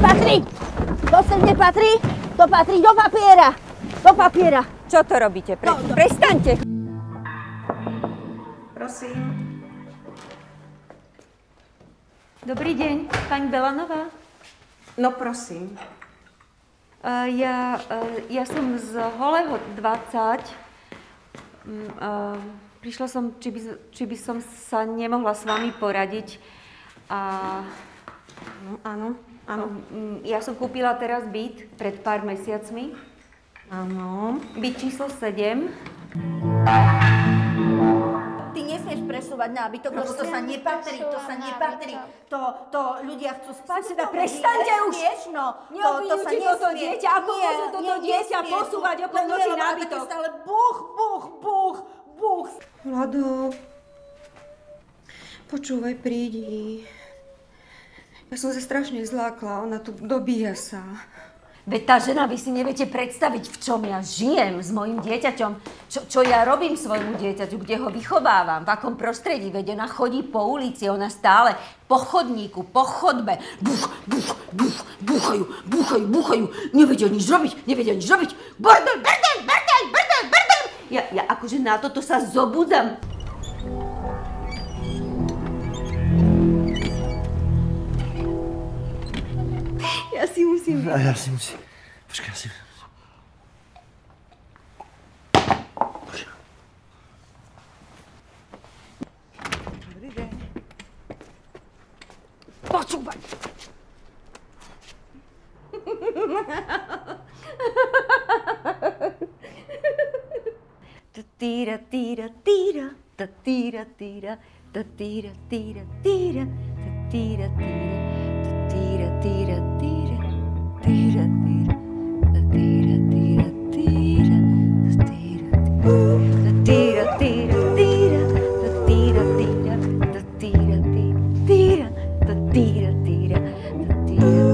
nepatrí! To sem nepatrí! To patrí do papiera! Do papiera! Čo to robíte? Pre... No, no. Prestaňte! Prosím. Dobrý deň, pani Belanová. No prosím. Uh, ja, uh, ja som z Holého 20. Mm, uh, prišla som, či by, či by som sa nemohla s vami poradiť. A No, áno, áno. mm, ja som kúpila teraz byt pred pár mesiacmi. Áno. Byt číslo 7. Ty nesmieš presúvať nábytok, lebo to sa nepatrí, to sa nepatrí. To, to ľudia chcú spať. Tom, prestaňte už! Nesmieš, no. To, to sa toto nesmie. dieťa, ako Nie, môže toto dieťa posúvať o No polnoci nábytok? stále buch, buch, buch, buch. Vlado, počúvaj, prídi. Ja som sa strašne zlákla, ona tu dobíja sa. Veď tá žena, vy si neviete predstaviť, v čom ja žijem s mojim dieťaťom, čo, čo ja robím svojmu dieťaťu, kde ho vychovávam, v akom prostredí, veď ona chodí po ulici, ona stále po chodníku, po chodbe, buch, buch, buch, búchajú, búchajú, búchajú, nevedia nič robiť, nevedia nič robiť, bordel, bordel, bordel, bordel, bordel. Ja, ja akože na toto sa zobudzam. assim, sim. Ah, assim, sim. Pois é. assim. Toca o banho. Tira, tira, tira, tira, tira, tira, tira, tira, tira, tira, tira, tira, tira, tira. dear.